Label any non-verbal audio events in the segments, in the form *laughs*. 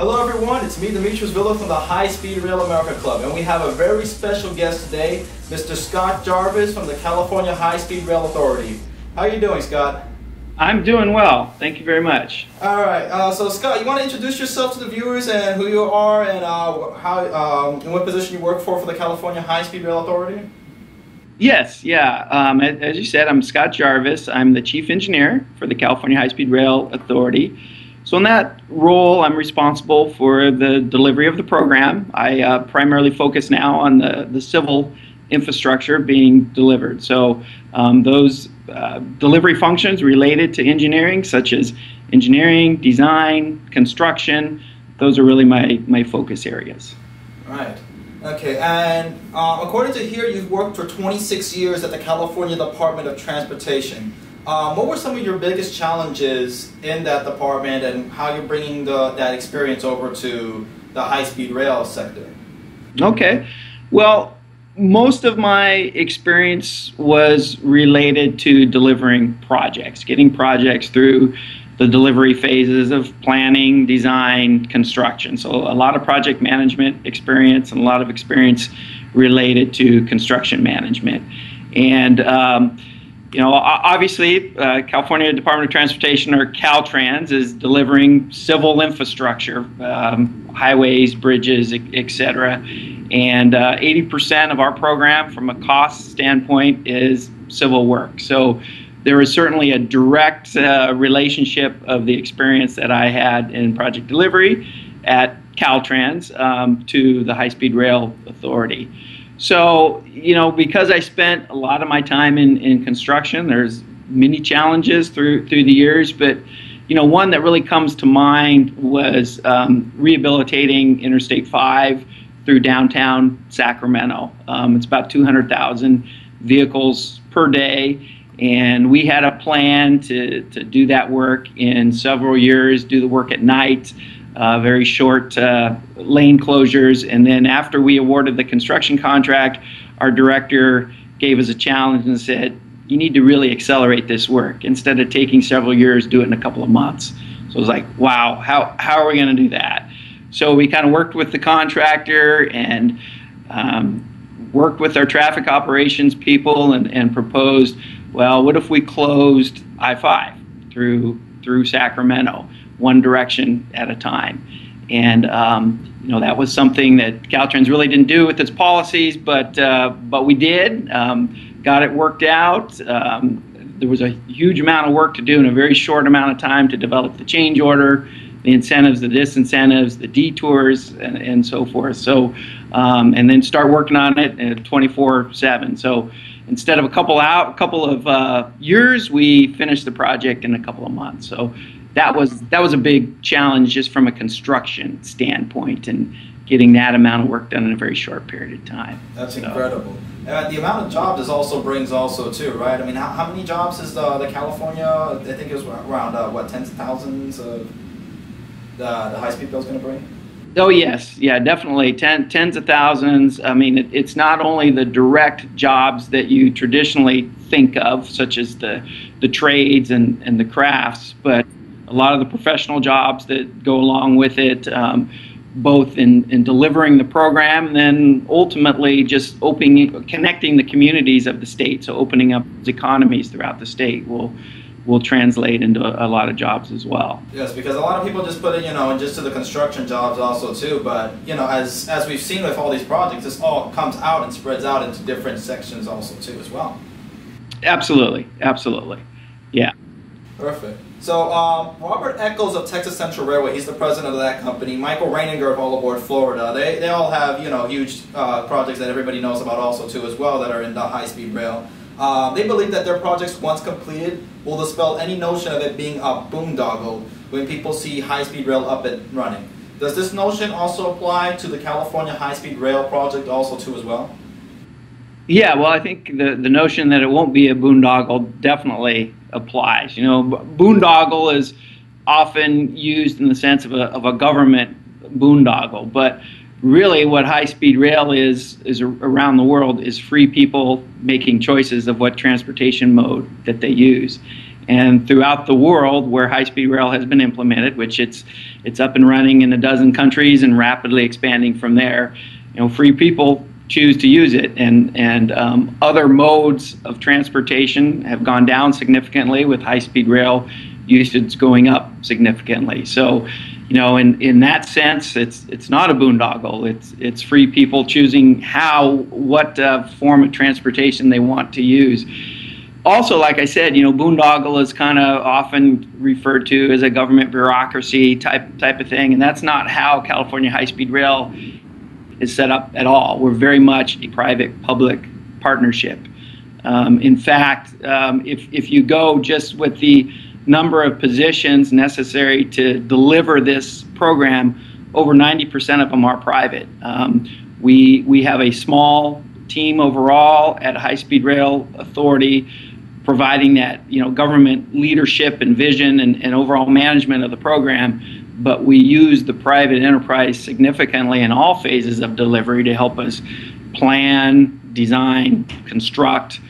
Hello everyone, it's me Demetrius Villa from the High Speed Rail America Club and we have a very special guest today, Mr. Scott Jarvis from the California High Speed Rail Authority. How are you doing Scott? I'm doing well, thank you very much. Alright, uh, so Scott, you want to introduce yourself to the viewers and who you are and uh, how, um, in what position you work for for the California High Speed Rail Authority? Yes, yeah. Um, as you said, I'm Scott Jarvis. I'm the Chief Engineer for the California High Speed Rail Authority. So in that role, I'm responsible for the delivery of the program. I uh, primarily focus now on the, the civil infrastructure being delivered. So um, those uh, delivery functions related to engineering, such as engineering, design, construction, those are really my, my focus areas. Right. Okay, and uh, according to here, you've worked for 26 years at the California Department of Transportation. Um, what were some of your biggest challenges in that department and how you're bringing the, that experience over to the high-speed rail sector? Okay. Well, most of my experience was related to delivering projects, getting projects through the delivery phases of planning, design, construction. So a lot of project management experience and a lot of experience related to construction management. And um, you know, obviously, uh, California Department of Transportation or Caltrans is delivering civil infrastructure, um, highways, bridges, etc. And 80% uh, of our program, from a cost standpoint, is civil work. So there is certainly a direct uh, relationship of the experience that I had in project delivery at Caltrans um, to the High Speed Rail Authority. So, you know, because I spent a lot of my time in, in construction, there's many challenges through through the years, but you know, one that really comes to mind was um, rehabilitating Interstate 5 through downtown Sacramento. Um, it's about 200,000 vehicles per day, and we had a plan to, to do that work in several years, do the work at night uh, very short uh, lane closures. And then after we awarded the construction contract, our director gave us a challenge and said, you need to really accelerate this work. Instead of taking several years, do it in a couple of months. So it was like, wow, how, how are we going to do that? So we kind of worked with the contractor and um, worked with our traffic operations people and, and proposed, well, what if we closed I-5 through through Sacramento? One direction at a time. And um, you know that was something that Caltrans really didn't do with its policies, but uh, but we did. Um, got it worked out. Um, there was a huge amount of work to do in a very short amount of time to develop the change order, the incentives, the disincentives, the detours, and, and so forth. So, um, and then start working on it 24/7. So, instead of a couple out, a couple of uh, years, we finished the project in a couple of months. So, that was that was a big challenge just from a construction standpoint and getting that amount of work done in a very short period of time. That's so. incredible. Uh, the amount of jobs this also brings also too, right? I mean, how, how many jobs is the, the California? I think it was around uh, what tens of thousands of the, the high speed bill is going to bring. Oh yes, yeah, definitely Ten, tens of thousands. I mean, it, it's not only the direct jobs that you traditionally think of, such as the the trades and, and the crafts, but a lot of the professional jobs that go along with it, um, both in, in delivering the program and then ultimately just opening, connecting the communities of the state. So opening up economies throughout the state will will translate into a, a, lot of jobs as well. Yes, because a lot of people just put it, you know, just to the construction jobs also too. But you know, as as we've seen with all these projects, this all comes out and spreads out into different sections also too as well. Absolutely, absolutely, yeah. Perfect. So um, Robert Eckels of Texas Central Railway, he's the president of that company. Michael Reininger of All Aboard Florida. They, they all have you know huge uh, projects that everybody knows about also too as well that are in the high-speed rail. Um, they believe that their projects, once completed, will dispel any notion of it being a boondoggle when people see high-speed rail up and running. Does this notion also apply to the California high-speed rail project also too as well? Yeah, well, I think the, the notion that it won't be a boondoggle definitely applies. You know, boondoggle is often used in the sense of a, of a government boondoggle, but really what high speed rail is is around the world is free people making choices of what transportation mode that they use And throughout the world where high-speed rail has been implemented, which it's it's up and running in a dozen countries and rapidly expanding from there, you know, free people choose to use it, and and um, other modes of transportation have gone down significantly with high-speed rail usage going up significantly. So, you know, in, in that sense, it's it's not a boondoggle. It's it's free people choosing how what uh, form of transportation they want to use. Also, like I said, you know, boondoggle is kind of often referred to as a government bureaucracy type type of thing, and that's not how California High Speed Rail is set up at all. We're very much a private-public partnership. Um, in fact, um, if if you go just with the number of positions necessary to deliver this program, over 90% of them are private. Um, we, we have a small team overall at High Speed Rail Authority providing that you know government leadership and vision and, and overall management of the program but we use the private enterprise significantly in all phases of delivery to help us plan design construct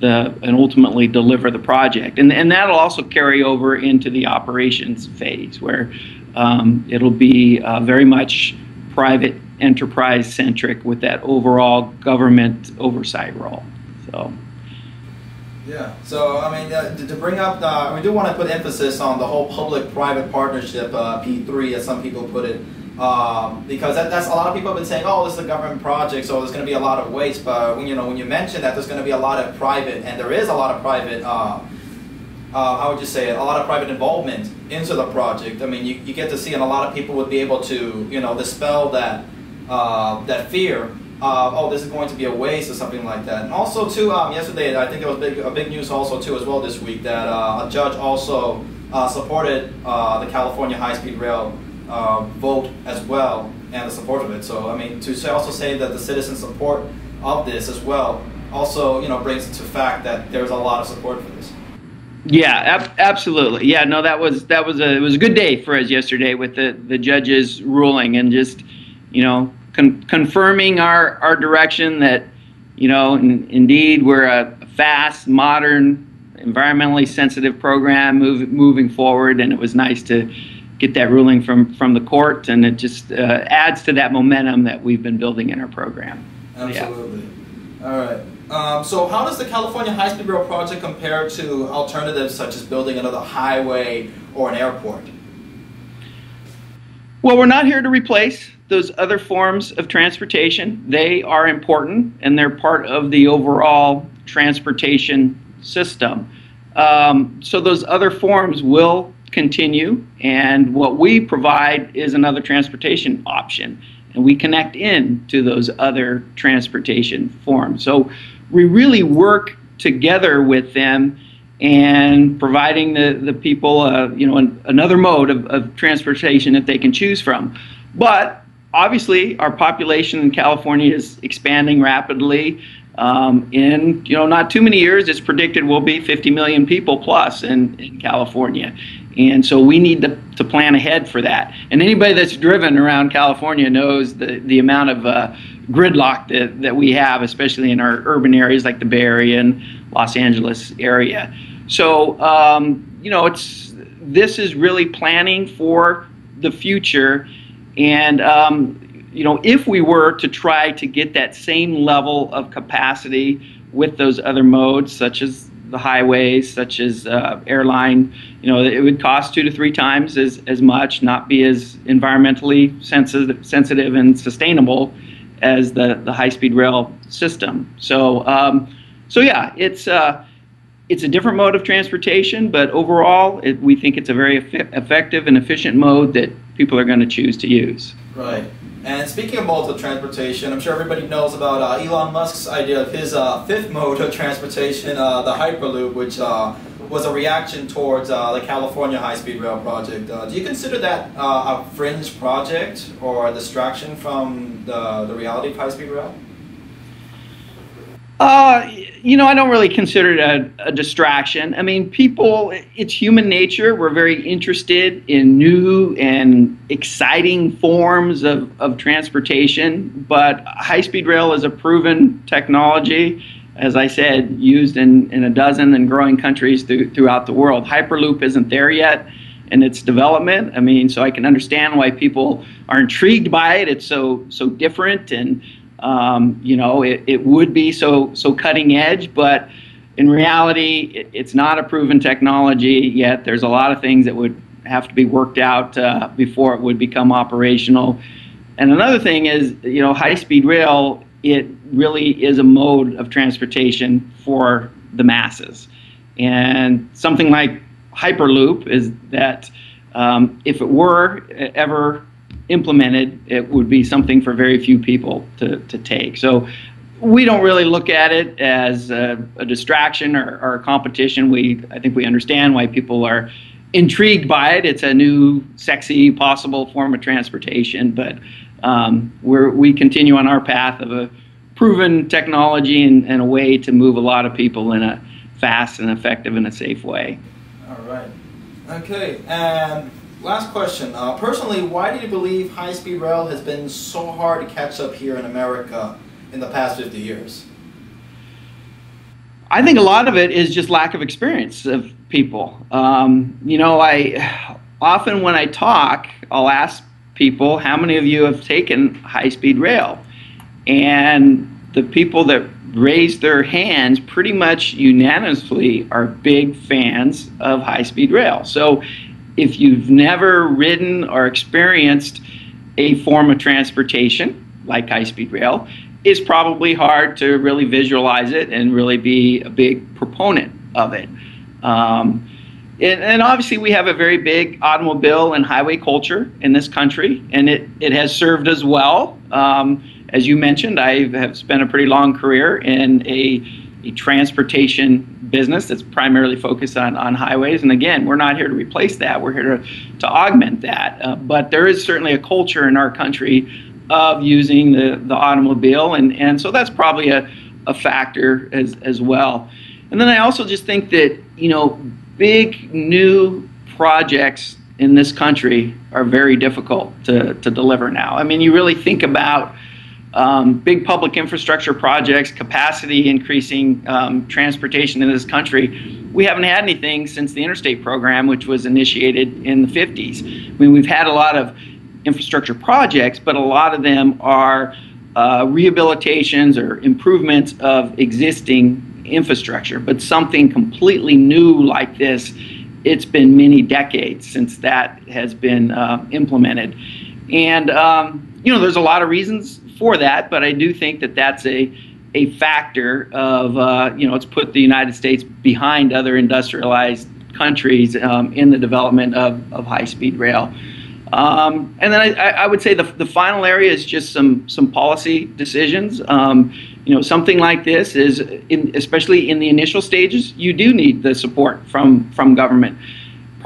the and ultimately deliver the project. And, and that'll also carry over into the operations phase where um, it'll be uh, very much private enterprise centric with that overall government oversight role. So. Yeah. So I mean, uh, to, bring up, we do want to put emphasis on the whole public-private partnership uh, P3, as some people put it. Um, because that, that's a lot of people have been saying, oh, this is a government project, so there's going to be a lot of waste. But when you know when you mention that there's going to be a lot of private, and there is a lot of private, uh, uh, how would you say it? A lot of private involvement into the project. I mean, you, you get to see, and a lot of people would be able to you know dispel that uh, that fear of oh, this is going to be a waste or something like that. And also too, um, yesterday I think it was big, a big news also too as well this week that uh, a judge also uh, supported uh, the California High Speed Rail uh, vote as well and the support of it. So I mean, to say, also say that the citizen support of this as well also you know brings to fact that there's a lot of support for this. Yeah, ab- absolutely. Yeah, no, that was that was a it was a good day for us yesterday with the the judge's ruling and just you know con- confirming our our direction that you know in, indeed we're a fast, modern, environmentally sensitive program move, moving forward, and it was nice to get that ruling from from the court, and it just uh, adds to that momentum that we've been building in our program. Absolutely. Yeah. All right. Um, so how does the California High Speed Rail project compare to alternatives such as building another highway or an airport? Well, we're not here to replace those other forms of transportation. They are important and they're part of the overall transportation system. Um, so those other forms will continue, and what we provide is another transportation option, and we connect in to those other transportation forms. So we really work together with them and providing the, the people uh, you know an, another mode of, of transportation that they can choose from. But obviously, our population in California is expanding rapidly. Um, in you know not too many years, it's predicted we'll be 50 million people plus in, in California, and so we need to, to plan ahead for that. And anybody that's driven around California knows the the amount of uh, gridlock that, that we have, especially in our urban areas like the Bay Area and Los Angeles area. So um, you know it's this is really planning for the future, and um, you know, if we were to try to get that same level of capacity with those other modes, such as the highways, such as uh, airline, you know, it would cost two to three times as, as much, not be as environmentally sensitive, sensitive and sustainable as the, the high-speed rail system. So, um, so yeah, it's uh, it's a different mode of transportation, but overall, it, we think it's a very effective and efficient mode that people are going to choose to use. Right. And speaking of modes of transportation, I'm sure everybody knows about uh, Elon Musk's idea of his uh, fifth *laughs* mode of transportation, uh, the Hyperloop, which uh, was a reaction towards uh, the California High-Speed Rail project. Uh, do you consider that a fringe project or a distraction from the, the reality of high-speed rail? Uh, you know, I don't really consider it a, a, distraction. I mean, people, it's human nature. We're very interested in new and exciting forms of, of transportation, but high speed rail is a proven technology. as I said, used in, in a dozen and growing countries through, throughout the world. Hyperloop isn't there yet in its development. I mean, so I can understand why people are intrigued by it. It's so so different, and um, you know, it, it would be so so cutting edge, but in reality, it, it's not a proven technology yet. There's a lot of things that would have to be worked out uh, before it would become operational. And another thing is, you know, high-speed rail. It really is a mode of transportation for the masses, and something like Hyperloop is that um, if it were ever implemented, it would be something for very few people to, to take. So we don't really look at it as a, a distraction or, or, a competition. We, I think we understand why people are intrigued by it. It's a new, sexy, possible form of transportation, but um, we continue on our path of a proven technology and, and a way to move a lot of people in a fast and effective and a safe way. All right. Okay, and last question. Uh, personally, why do you believe high-speed rail has been so hard to catch up here in America in the past 50 years? I think a lot of it is just lack of experience of people. Um, you know, I often when I talk, I'll ask people, how many of you have taken high-speed rail? And the people that raise their hands pretty much unanimously are big fans of high-speed rail. So if you've never ridden or experienced a form of transportation like high-speed rail, it's probably hard to really visualize it and really be a big proponent of it. Um, and, and, obviously, we have a very big automobile and highway culture in this country, and it, it has served us well. Um, as you mentioned, I have spent a pretty long career in a, a transportation business that's primarily focused on, on highways. And again, we're not here to replace that, we're here to, to augment that. Uh, but there is certainly a culture in our country of using the, the automobile, and, and so that's probably a, a factor as, as well. And then I also just think that, you know, big new projects in this country are very difficult to, to deliver now. I mean, you really think about um, big public infrastructure projects, capacity increasing um, transportation in this country. We haven't had anything since the interstate program, which was initiated in the 50s. I mean, we've had a lot of infrastructure projects, but a lot of them are uh, rehabilitations or improvements of existing infrastructure. But something completely new like this, it's been many decades since that has been uh, implemented. And, um, you know, there's a lot of reasons for that, but I do think that that's a, a factor of, uh, you know, it's put the United States behind other industrialized countries um, in the development of, of high speed rail. Um, and then I, I, would say the, the final area is just some some policy decisions. Um, you know, something like this is, in, especially in the initial stages, you do need the support from from government.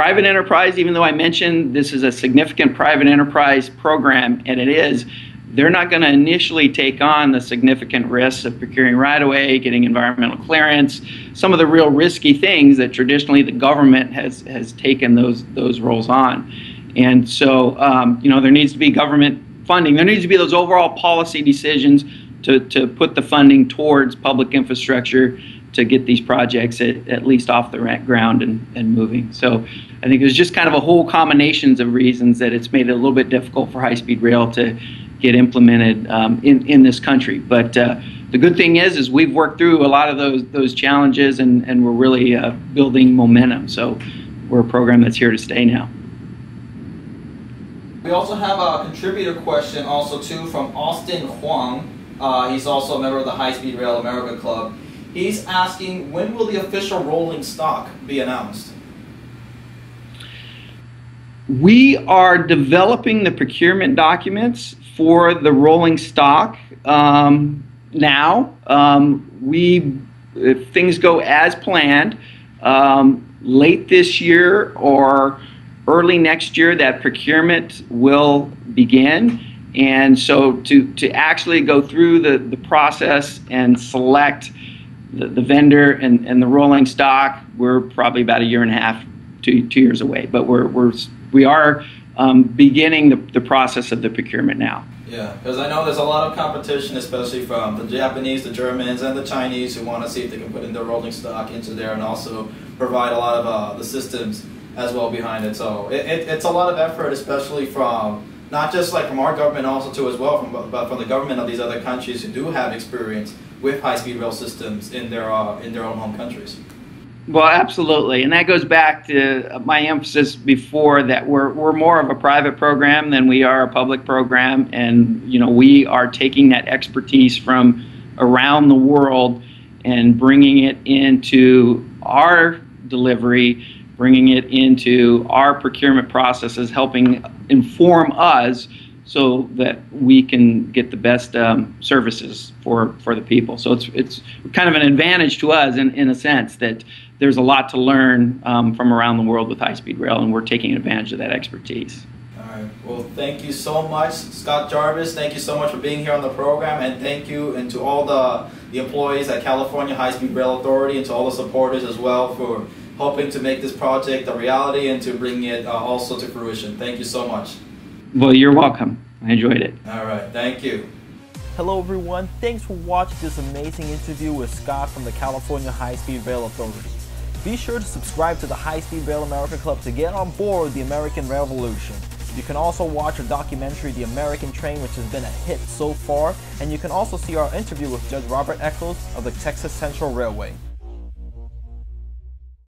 Private enterprise, even though I mentioned this is a significant private enterprise program, and it is, they're not going to initially take on the significant risks of procuring right of way, getting environmental clearance, some of the real risky things that traditionally the government has has taken those those roles on. And so, um, you know, there needs to be government funding. There needs to be those overall policy decisions to, to put the funding towards public infrastructure to get these projects at, at least off the ground and, and moving. So I think there's just kind of a whole combinations of reasons that it's made it a little bit difficult for high-speed rail to get implemented um, in, in this country. But uh, the good thing is, is we've worked through a lot of those those challenges and, and we're really uh, building momentum. So we're a program that's here to stay now. We also have a contributor question also too from Austin Huang. Uh, he's also a member of the High Speed Rail America Club. He's asking, when will the official rolling stock be announced? We are developing the procurement documents for the rolling stock um, now. Um, we, if things go as planned, um, late this year or early next year that procurement will begin. And so to, to actually go through the, the process and select the, the vendor and, and the rolling stock, we're probably about a year and a half, two, two years away. But we're, we're, we are um, beginning the, the process of the procurement now. Yeah, because I know there's a lot of competition, especially from the Japanese, the Germans, and the Chinese who want to see if they can put in their rolling stock into there and also provide a lot of uh, the systems as well behind it. So it, it, it's a lot of effort, especially from not just like from our government, also too as well from but from the government of these other countries who do have experience with high-speed rail systems in their uh, in their own home countries. Well, absolutely, and that goes back to my emphasis before that we're we're more of a private program than we are a public program, and you know we are taking that expertise from around the world and bringing it into our delivery, bringing it into our procurement processes, helping inform us so that we can get the best um, services for, for the people. So it's, it's kind of an advantage to us in, in a sense that there's a lot to learn um, from around the world with high-speed rail, and we're taking advantage of that expertise. All right. Well, thank you so much, Scott Jarvis. Thank you so much for being here on the program, and thank you and to all the, the employees at California High-Speed Rail Authority and to all the supporters as well for helping to make this project a reality and to bring it uh, also to fruition. Thank you so much. Well, you're welcome. I enjoyed it. All right. Thank you. Hello everyone, thanks for watching this amazing interview with Scott from the California High Speed Rail Authority. Be sure to subscribe to the High Speed Rail America Club to get on board the American Revolution. You can also watch our documentary The American Train which has been a hit so far and you can also see our interview with Judge Robert Eckels of the Texas Central Railway.